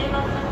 りま。